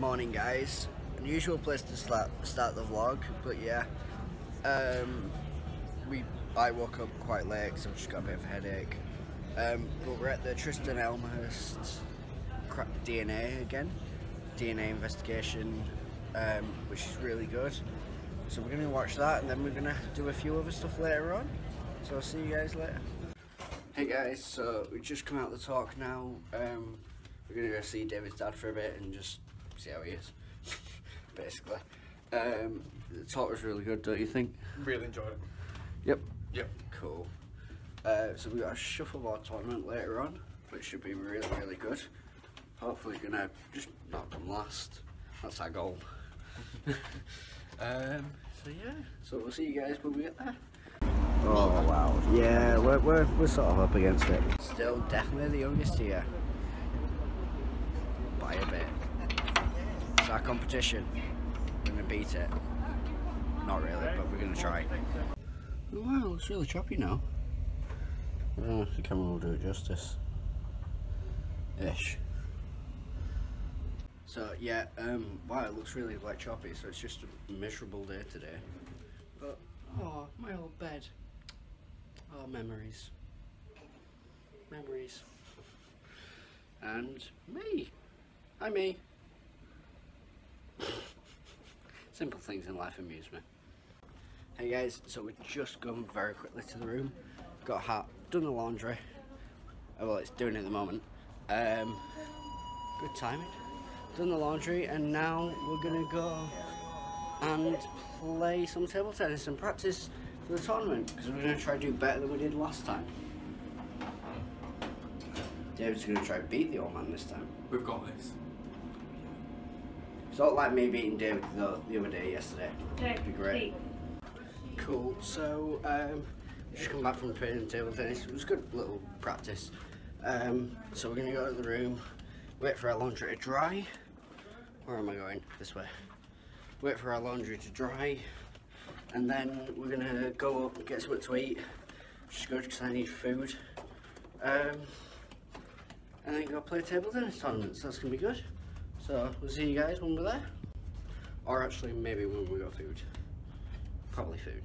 Morning guys. Unusual place to start the vlog, but yeah. Um, we I woke up quite late because I've just got a bit of a headache. Um, but we're at the Tristan Elmhurst DNA again, DNA investigation, um, which is really good. So we're gonna watch that, and then we're gonna do a few other stuff later on. So I'll see you guys later. Hey guys, so we just come out the talk now. Um, we're gonna go see David's dad for a bit and just see how he is, basically. Um, the talk was really good, don't you think? Really enjoyed it. Yep. Yep. Cool. Uh, so we got a shuffleboard tournament later on, which should be really, really good. Hopefully, gonna just not come last. That's our goal. um, so yeah. So we'll see you guys when we get there. Oh wow. Yeah, we're, we're, we're sort of up against it. Still definitely the youngest here. By a bit. It's our competition. We're gonna beat it. Not really, but we're gonna try. Oh, wow, it's really choppy now. I don't know if the camera will do it justice. Ish. So yeah, um, wow, it looks really like choppy, so it's just a miserable day today. But, oh, my old bed. Oh, memories. Memories. And me. Hi, me. Simple things in life amuse me. Hey guys, so we're just going very quickly to the room. Got a hat, done the laundry. Oh, well, it's doing it at the moment. Um, good timing. Done the laundry, and now we're gonna go and play some table tennis and practice for the tournament because we're gonna try to do better than we did last time. David's gonna try to beat the old man this time. We've got this. It's not like me beating David the, the other day yesterday. It'd be great. Cool. So, um, just come back from playing table tennis. It was a good little practice. Um, so we're gonna go to the room, wait for our laundry to dry. Where am I going? This way. Wait for our laundry to dry, and then we're gonna go up, and get something to eat. Which is good because I need food. Um, and then go play table tennis tournament. So that's gonna be good. So we'll see you guys when we're there. Or actually, maybe when we got food. Probably food.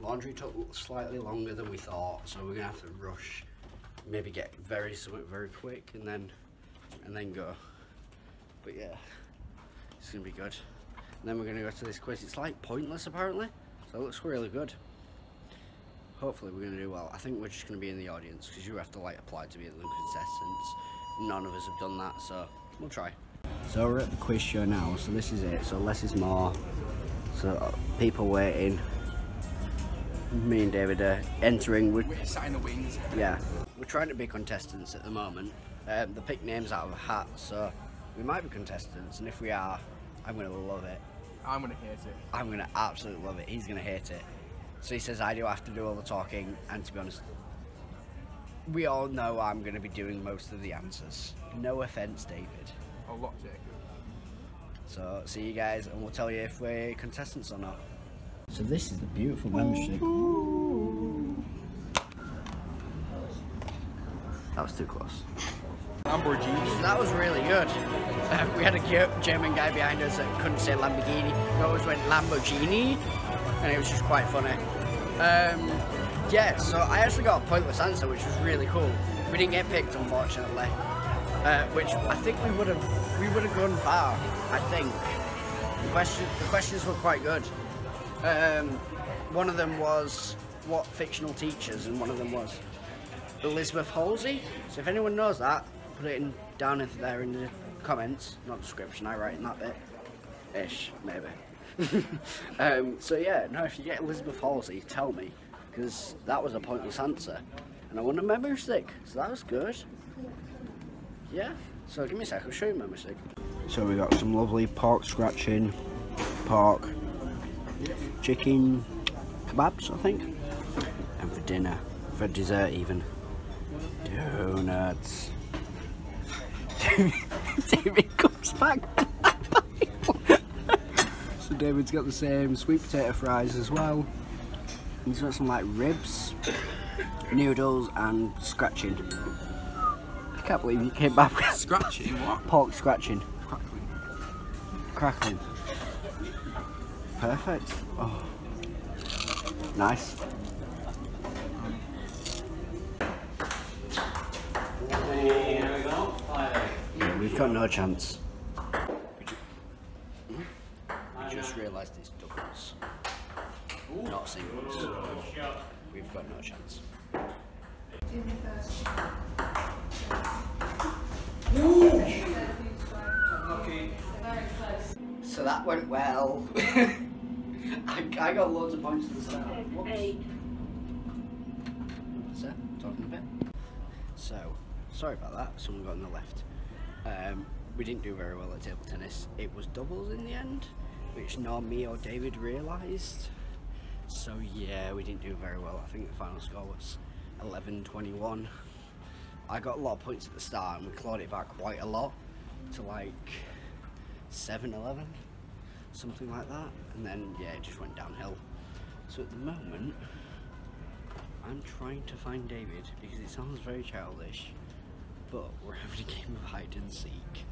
Laundry took slightly longer than we thought, so we're gonna have to rush. Maybe get very very quick and then and then go. But yeah, it's gonna be good. And then we're gonna go to this quiz. It's like pointless apparently, so it looks really good. Hopefully we're gonna do well. I think we're just gonna be in the audience because you have to like apply to be in the contestants. None of us have done that, so we'll try. So we're at the quiz show now, so this is it. So less is more. So people waiting. Me and David are entering. We're, We're in the wings. yeah, we're trying to be contestants at the moment. Um, they pick names out of a hat, so we might be contestants. And if we are, I'm gonna love it. I'm gonna hate it. I'm gonna absolutely love it. He's gonna hate it. So he says I do have to do all the talking, and to be honest, we all know I'm gonna be doing most of the answers. No offense, David. A lot, Jacob. So see you guys, and we'll tell you if we're contestants or not. So this is the beautiful membership. That was too close. Lamborghini. That was really good. Uh, we had a Ge- German guy behind us that couldn't say Lamborghini. He always went Lamborghini, and it was just quite funny. Um, yeah, so I actually got a pointless answer, which was really cool. We didn't get picked, unfortunately, uh, which I think we would have we would have gone far. I think the question the questions were quite good. Um, one of them was what fictional teachers, and one of them was Elizabeth Halsey. So if anyone knows that, put it in down in there in the comments, not description. I write in that bit, ish maybe. um, so yeah, no. If you get Elizabeth Halsey, tell me, because that was a pointless answer, and I won a memory stick, so that was good. Yeah. So give me a sec. I'll show you my stick. So we got some lovely pork scratching, pork, chicken kebabs, I think, and for dinner, for dessert even. Donuts. David comes back. so David's got the same sweet potato fries as well. He's got some like ribs, noodles, and scratching. I can't believe you came back with Scratching what? pork scratching. Crackling. Crackling. Perfect. Oh. Nice. Yeah, we've got no chance. We just realised it's doubles, not singles. We've got no chance. So that went well. I, I got loads of points at the start. Whoops. So, talking a bit. So, sorry about that. Someone got on the left. Um, we didn't do very well at table tennis. It was doubles in the end, which nor me or David realised. So yeah, we didn't do very well. I think the final score was 11-21. I got a lot of points at the start and we clawed it back quite a lot to like 7-11, something like that. And then yeah, it just went downhill. So at the moment, I'm trying to find David because it sounds very childish, but we're having a game of hide and seek.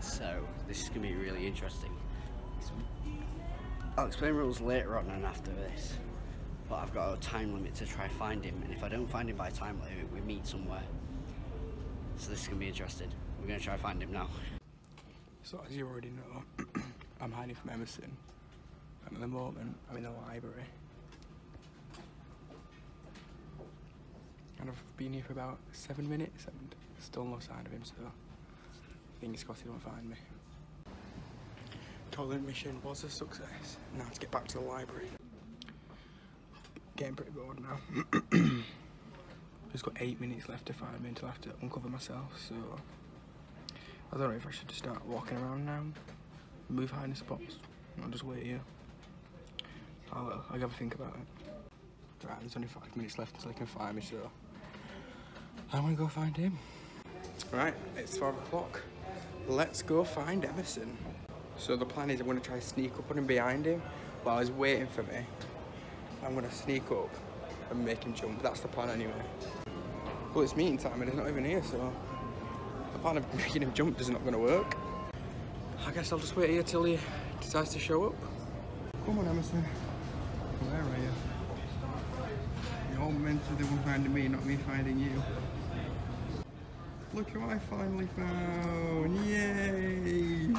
So this is to be really interesting. I'll explain rules later on and after this, but I've got a time limit to try find him, and if I don't find him by time limit, we meet somewhere. So this is to be interesting. We're going to try find him now. So as you already know, I'm hiding from Emerson, and at the moment I'm in the library. And I've been here for about seven minutes and still no sign of him, so fingers crossed he won't find me. Toilet mission was a success. Now to get back to the library. Getting pretty bored now. Just got eight minutes left to find me until I have to uncover myself, so I don't know if I should just start walking around now, move hiding spots. I'll just wait here. I'll, uh, I'll have a think about it. Right, there's only five minutes left until they can find me, so I'm gonna go find him. Right, it's five o'clock. Let's go find Emerson. So the plan is I'm to try to sneak up on him behind him while he's waiting for me. I'm to sneak up and make him jump. That's the plan anyway. Well, it's meeting time and he's not even here, so the plan of making him jump is not to work. I guess I'll just wait here till he decides to show up. Come on, Emerson. Where are you? You're meant to the one finding me, not me finding you. Look who I finally found! Yay!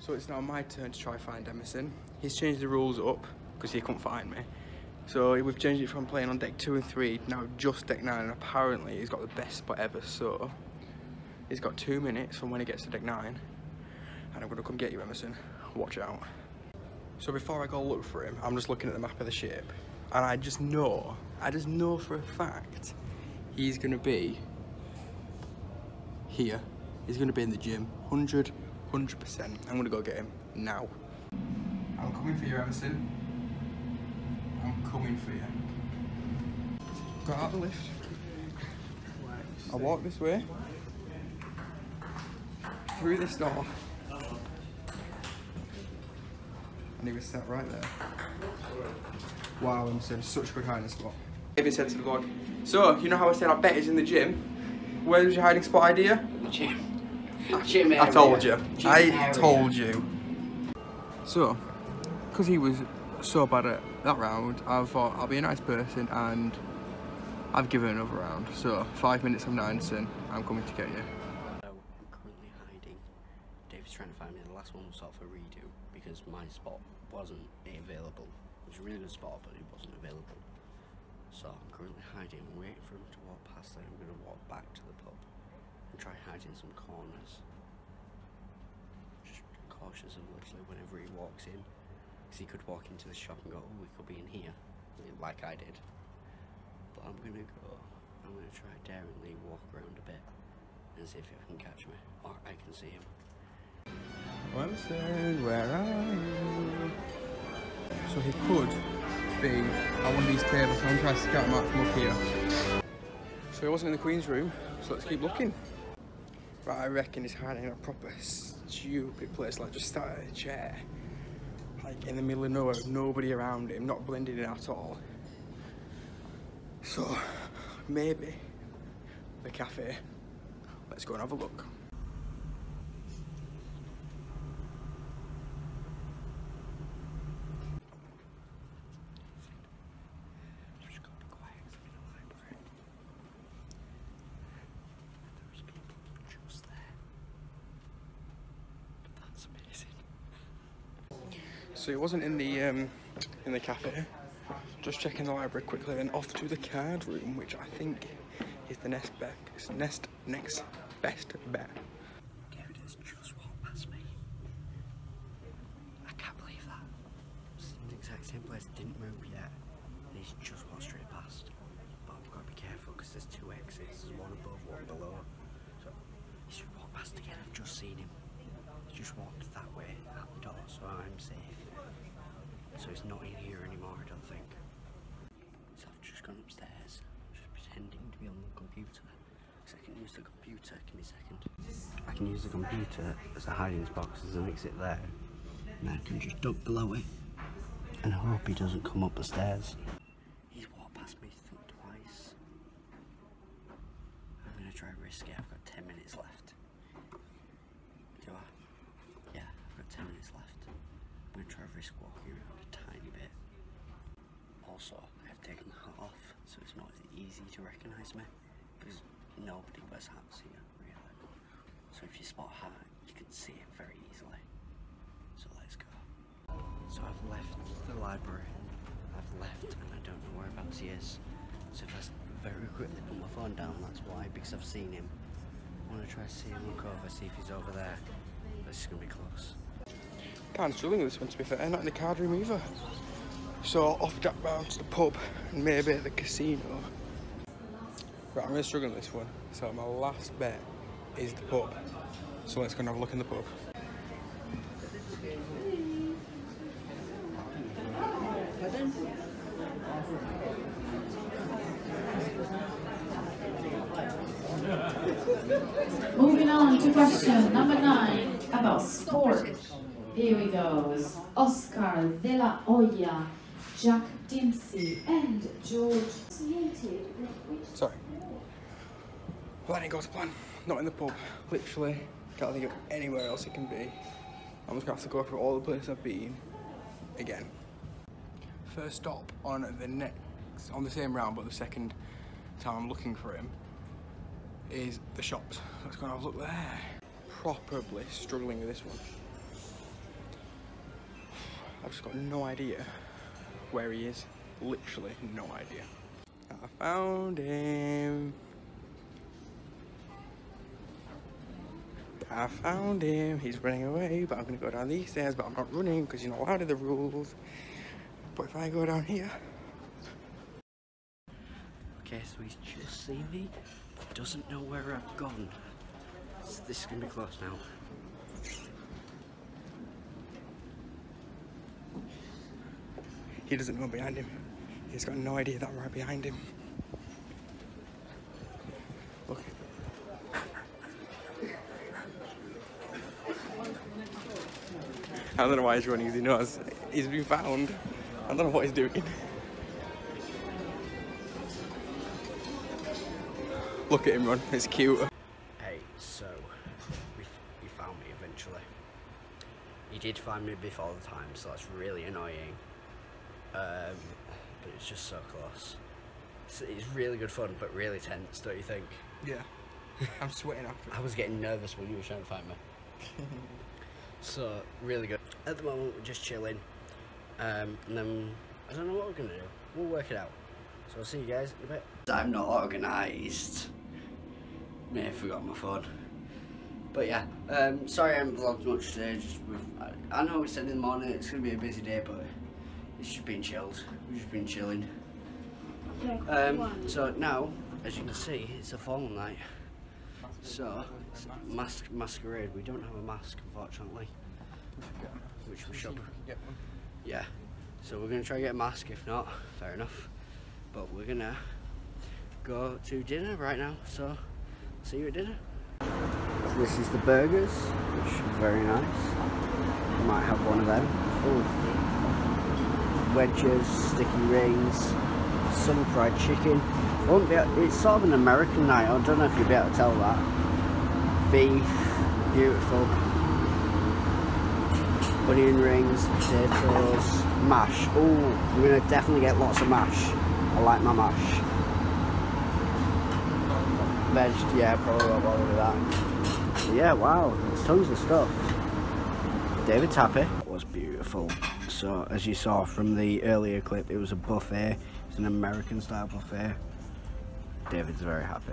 So it's now my turn to try find Emerson. He's changed the rules up because he couldn't find me. So we've changed it from playing on deck two and three, now just deck nine, and apparently he's got the best spot ever, so he's got two minutes from when he gets to deck nine, and I'm gonna come get you, Emerson. Watch out. So before I go look for him, I'm just looking at the map of the ship, and I just know, I just know for a fact, he's gonna be here. He's gonna be in the gym, 100, 100%. I'm gonna go get him now. I'm coming for you, Emerson. I'm coming for you. Got out the lift. I walk this way. Through this door. And he was sat right there. Wow, Emerson, such a good hiding spot. David said to the vlog, so, you know how I said I bet he's in the gym? Where was your hiding spot idea? Gym. Gym I told you. Gym I area. told you. So, because he was so bad at that round, I thought I'll be a nice person and I've given another round. So, five minutes of Nineson, I'm coming to get you. So I'm currently hiding. David's trying to find me. The last one was sort of a redo because my spot wasn't available. It was a really good spot, but it wasn't available. So I'm currently hiding, waiting for him to walk past. Then I'm going to walk back to the pub and try hiding some corners. Just cautious of literally whenever he walks in, because he could walk into the shop and go, "Oh, we could be in here," like I did. But I'm going to go. I'm going to try daringly walk around a bit and see if he can catch me or I can see him. Where are you? So he could be on one of these tables. I'm trying to scout him out from up here. So he wasn't in the Queen's room, so let's keep looking. Right, I reckon he's hiding in a proper stupid place, like just sat in a chair. Like in the middle of nowhere, nobody around him, not blending in at all. So, maybe the cafe. Let's go and have a look. So it wasn't in the um, in the cafe. Just checking the library quickly, then off to the card room, which I think is the next best next next best bet. David has just walked past me. I can't believe that. It's in the exact same place, didn't move yet. And he's just walked straight past. But I've got to be careful because there's two exits. There's one above, one below. So he's just walked past again. I've just seen him. He's just walked that way out the door, so I'm safe. So he's not in here anymore, I don't think. So I've just gone upstairs, just pretending to be on the computer. So I can use the computer. Give me a second. I can use the computer as a hiding spot because there's an exit there. And I can just duck below it. And hope he doesn't come up the stairs. He's walked past me I think twice. I'm gonna try risk it. I've got 10 minutes left. Do I? Yeah, I've got 10 minutes left. I'm gonna try risk walking around a tiny bit. Also, I have taken my hat off, so it's not easy to recognise me because nobody wears hats here, really. So if you spot a hat, you can see it very easily. So let's go. So I've left the library. I've left and I don't know whereabouts he is. So if I very quickly put my phone down, that's why, because I've seen him. I want to try to see him look over, see if he's over there. This is going to be close. Of struggling with this one to be fair, not in the card room either. So off Jack round to the pub and maybe the casino. Right, I'm really struggling with this one. So my last bet is the pub. So let's go and have a look in the pub. Moving on to question number nine about sport. Here we go. Oscar de la Hoya, Jack Dempsey, and George associated Sorry. Well, that didn't go to plan. Not in the pub. Literally, can't think of anywhere else it can be. I'm just gonna have to go through all the places I've been again. First stop on the next, on the same round, but the second time I'm looking for him is the shops. Let's go and have a look there. Probably struggling with this one. I've just got no idea where he is. Literally no idea. I found him. I found him. He's running away, but I'm gonna go down these stairs, but I'm not running because you're not allowed the rules. But if I go down here, Okay, so he's just seen me, doesn't know where I've gone. So this is going to be close now. He doesn't know behind him. He's got no idea that I'm right behind him. Look. I don't know why he's running, he knows he's been found. I don't know what he's doing. Look at him run, it's cute. Hey, so he found me eventually. He did find me before the time, so that's really annoying. Um, but it's just so close. It's, it's really good fun, but really tense, don't you think? Yeah. I'm sweating after I was getting nervous when you were trying to find me. so really good. At the moment, we're just chilling, um, and then I don't know what we're gonna do. We'll work it out. So I'll see you guys in a bit. I'm not organised. May have forgotten my phone. But yeah, um, sorry I haven't vlogged much today. Just with, I, I know we said in the morning it's gonna be a busy day, but it's just been chilled. We've just been chilling. Um, so now, as you can see, it's a fall night. So, it's mask masquerade. We don't have a mask, unfortunately. Which we should. Yeah. So we're gonna try to get a mask. If not, fair enough. But we're gonna go to dinner right now. So, see you at dinner. This is the burgers, which are very nice. I Might have one of them. Ooh. Wedges, sticky rings, some fried chicken. Oh, won't be, it's sort of an American night. I don't know if you'll be able to tell that. Beef, beautiful. Onion rings, potatoes, mash. Oh, I'm gonna definitely get lots of mash. I like my mash. Veg, yeah, probably won't bother with that. Yeah, wow, there's tons of stuff. David's happy. It was beautiful. So as you saw from the earlier clip, it was a buffet. It's an American style buffet. David's very happy.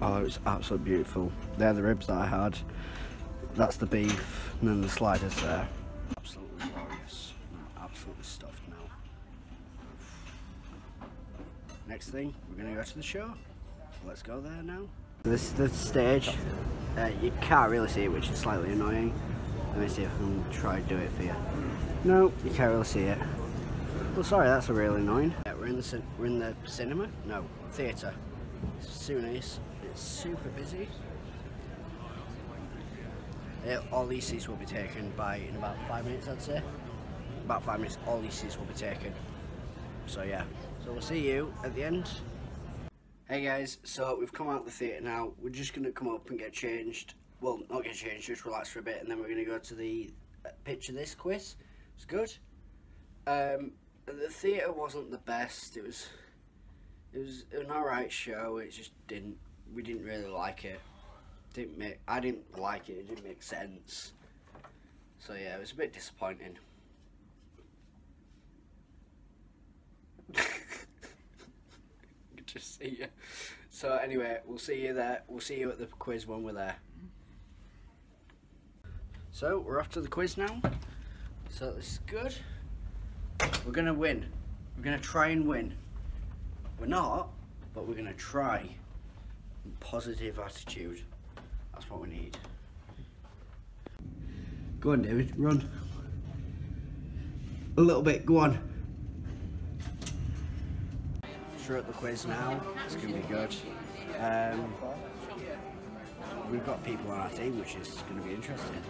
Oh, it's absolutely beautiful. They're the ribs that I had. That's the beef, and then the sliders there. Absolutely glorious. absolutely stuffed now. Next thing, we're gonna go to the show. Let's go there now. This is the stage. Uh, you can't really see it, which is slightly annoying. Let me see if I can try to do it for you. No, you can't really see it. Well, sorry, that's really annoying. Yeah, we're in the we're in the cinema. No, theatre. Soonies. It's super busy. Uh, all these seats will be taken by in about five minutes, I'd say. About five minutes, all these seats will be taken. So yeah, so we'll see you at the end. Hey guys, so we've come out of the theatre now. We're just going to come up and get changed. Well, not get changed, just relax for a bit, and then we're going to go to the uh, picture this quiz. It's good. Um, the theatre wasn't the best. It was, it was an alright show. It just didn't. We didn't really like it. Didn't make. I didn't like it. It didn't make sense. So yeah, it was a bit disappointing. just see you. So anyway, we'll see you there. We'll see you at the quiz when we're there. So we're off to the quiz now. So this is good. We're gonna win. We're gonna try and win. We're not, but we're gonna try. Positive attitude. That's what we need. Go on, David. Run. A little bit. Go on Sure at the quiz now. It's to be good. Um, we've got people on our team, which is going to be interesting.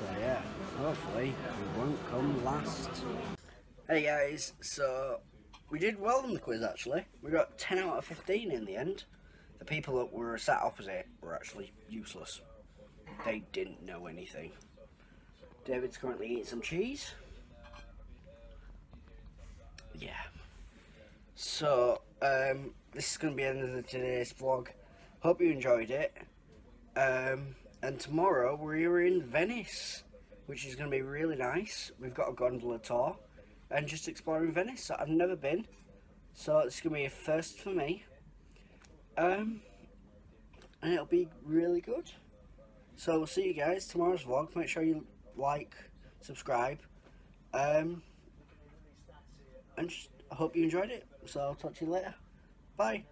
So yeah, hopefully we won't come last. Hey guys, so we did well on the quiz actually. We got 10 out of 15 in the end. The people that were sat opposite were actually useless. They didn't know anything. David's currently eating some cheese. Yeah. So, um, this is going to be the end of today's vlog. Hope you enjoyed it. Um, and tomorrow we're in Venice, which is going to be really nice. We've got a gondola tour and just exploring Venice. I've never been, so it's going to be a first for me. Um, and it'll be really good. So we'll see you guys tomorrow's vlog. Make sure you like, subscribe, um, and just, I hope you enjoyed it. So I'll talk to you later. Bye.